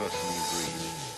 person you.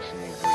listening to